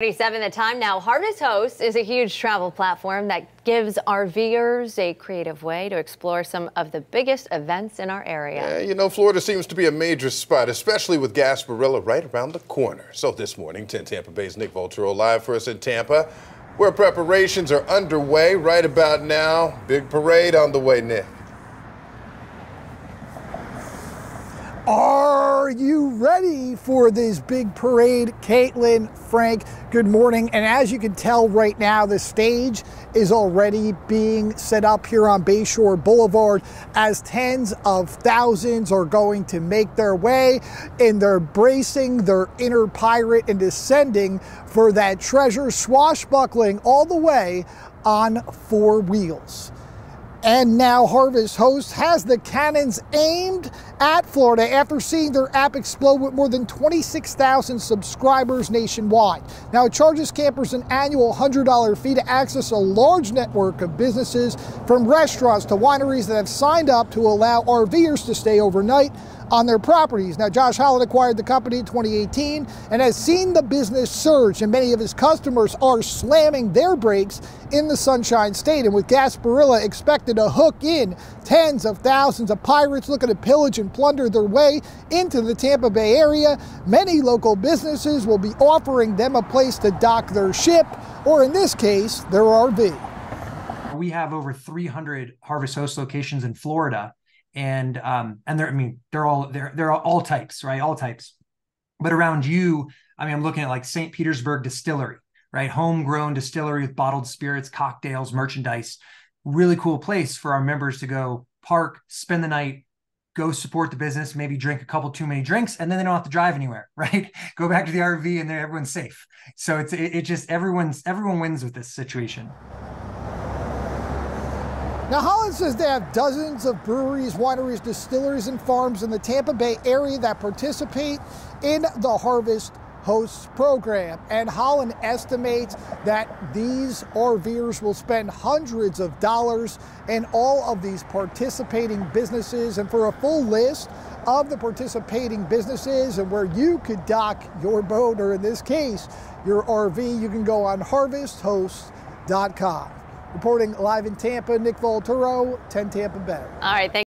37 the time now. Harvest Host is a huge travel platform that gives RVers a creative way to explore some of the biggest events in our area. Yeah, you know, Florida seems to be a major spot, especially with Gasparilla right around the corner. So this morning, 10 Tampa Bay's Nick Vulturo live for us in Tampa, where preparations are underway right about now. Big parade on the way, Nick. Are you ready for this big parade? Caitlin, Frank, good morning. And as you can tell right now, the stage is already being set up here on Bayshore Boulevard as tens of thousands are going to make their way and they're bracing their inner pirate and descending for that treasure swashbuckling all the way on four wheels. And now Harvest Host has the cannons aimed at Florida after seeing their app explode with more than 26,000 subscribers nationwide. Now it charges campers an annual $100 fee to access a large network of businesses from restaurants to wineries that have signed up to allow RVers to stay overnight on their properties. Now, Josh Holland acquired the company in 2018 and has seen the business surge, and many of his customers are slamming their brakes in the Sunshine State. And with Gasparilla expected to hook in tens of thousands of pirates looking to pillage and plunder their way into the Tampa Bay area, many local businesses will be offering them a place to dock their ship, or in this case, their RV. We have over 300 Harvest Host locations in Florida and um, and they're I mean they're all they're they're all types, right? All types. But around you, I mean, I'm looking at like St. Petersburg Distillery, right? Homegrown distillery with bottled spirits, cocktails, merchandise. Really cool place for our members to go park, spend the night, go support the business, maybe drink a couple too many drinks, and then they don't have to drive anywhere, right? Go back to the RV and everyone's safe. So it's it, it just everyone's everyone wins with this situation. Now, Holland says they have dozens of breweries, wineries, distilleries, and farms in the Tampa Bay area that participate in the Harvest Hosts program. And Holland estimates that these RVers will spend hundreds of dollars in all of these participating businesses. And for a full list of the participating businesses and where you could dock your boat, or in this case, your RV, you can go on harvesthosts.com. Reporting live in Tampa, Nick Vulturo, 10 Tampa Bay. All right, thanks.